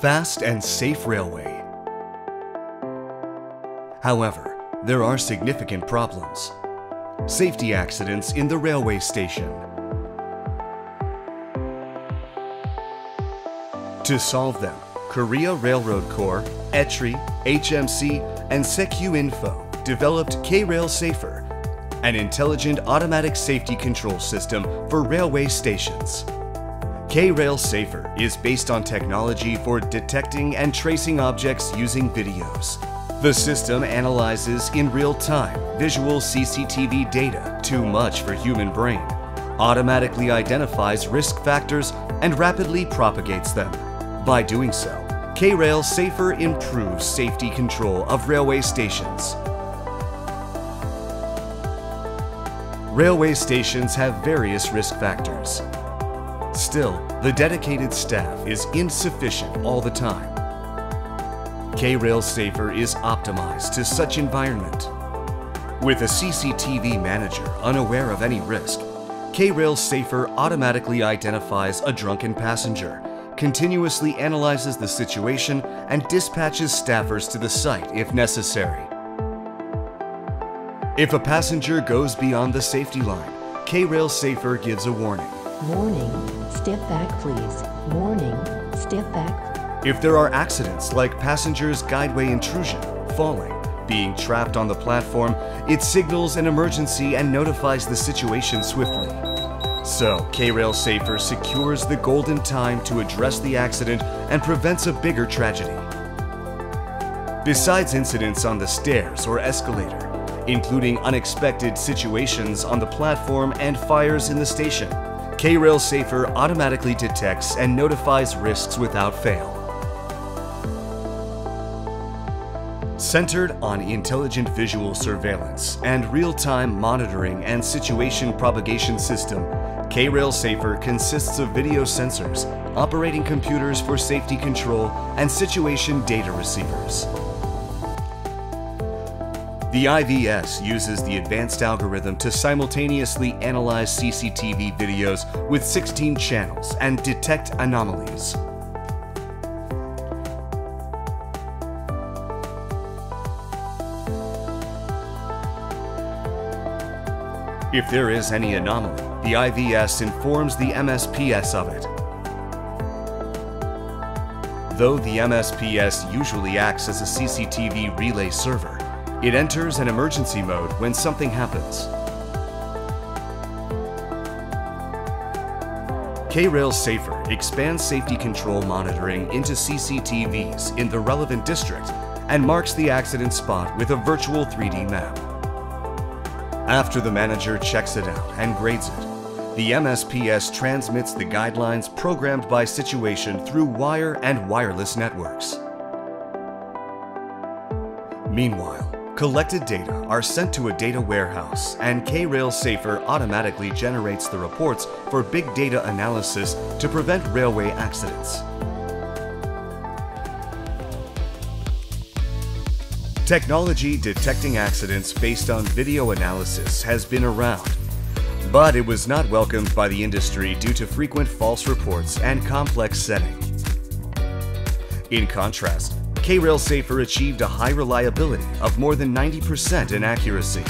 fast and safe railway. However, there are significant problems. Safety accidents in the railway station. To solve them, Korea Railroad Corps, ETRI, HMC, and SecuInfo developed K-Rail Safer, an intelligent automatic safety control system for railway stations. K-Rail Safer is based on technology for detecting and tracing objects using videos. The system analyzes in real time visual CCTV data, too much for human brain, automatically identifies risk factors, and rapidly propagates them. By doing so, K-Rail Safer improves safety control of railway stations. Railway stations have various risk factors. Still, the dedicated staff is insufficient all the time. K-Rail Safer is optimized to such environment. With a CCTV manager unaware of any risk, K-Rail Safer automatically identifies a drunken passenger, continuously analyzes the situation, and dispatches staffers to the site if necessary. If a passenger goes beyond the safety line, K-Rail Safer gives a warning. Warning, step back please. Warning, step back. If there are accidents like passengers' guideway intrusion, falling, being trapped on the platform, it signals an emergency and notifies the situation swiftly. So, K-Rail Safer secures the golden time to address the accident and prevents a bigger tragedy. Besides incidents on the stairs or escalator, including unexpected situations on the platform and fires in the station, K-Rail Safer automatically detects and notifies risks without fail. Centered on intelligent visual surveillance and real-time monitoring and situation propagation system, K-Rail Safer consists of video sensors, operating computers for safety control, and situation data receivers. The IVS uses the advanced algorithm to simultaneously analyze CCTV videos with 16 channels and detect anomalies. If there is any anomaly, the IVS informs the MSPS of it. Though the MSPS usually acts as a CCTV relay server, it enters an emergency mode when something happens. K-Rail Safer expands safety control monitoring into CCTVs in the relevant district and marks the accident spot with a virtual 3D map. After the manager checks it out and grades it, the MSPS transmits the guidelines programmed by situation through wire and wireless networks. Meanwhile, collected data are sent to a data warehouse and K-Rail Safer automatically generates the reports for big data analysis to prevent railway accidents. Technology detecting accidents based on video analysis has been around, but it was not welcomed by the industry due to frequent false reports and complex setting. In contrast, K-Rail Safer achieved a high reliability of more than 90% in accuracy.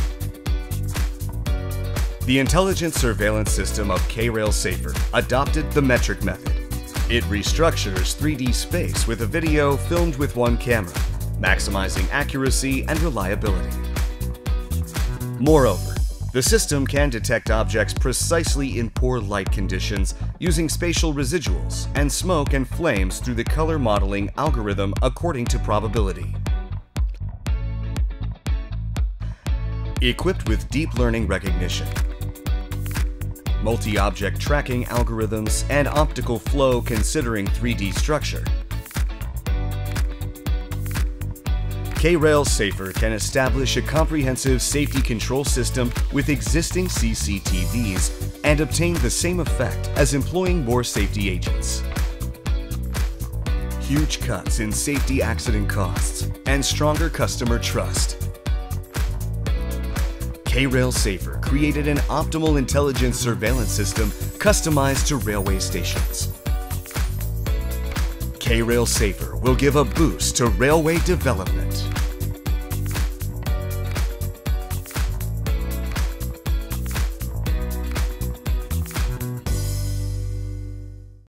The intelligent surveillance system of K-Rail Safer adopted the metric method. It restructures 3D space with a video filmed with one camera, maximizing accuracy and reliability. Moreover, the system can detect objects precisely in poor light conditions using spatial residuals and smoke and flames through the color modeling algorithm according to probability. Equipped with deep learning recognition, multi-object tracking algorithms, and optical flow considering 3D structure, K-Rail Safer can establish a comprehensive safety control system with existing CCTVs and obtain the same effect as employing more safety agents. Huge cuts in safety accident costs and stronger customer trust. K-Rail Safer created an optimal intelligence surveillance system customized to railway stations. K-Rail Safer will give a boost to railway development.